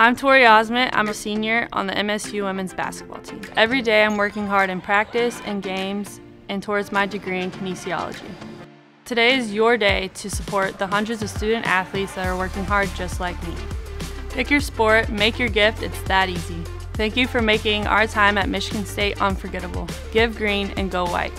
I'm Tory Ozment. I'm a senior on the MSU women's basketball team. Every day I'm working hard in practice and games and towards my degree in kinesiology. Today is your day to support the hundreds of student athletes that are working hard just like me. Pick your sport, make your gift, it's that easy. Thank you for making our time at Michigan State unforgettable. Give green and go white.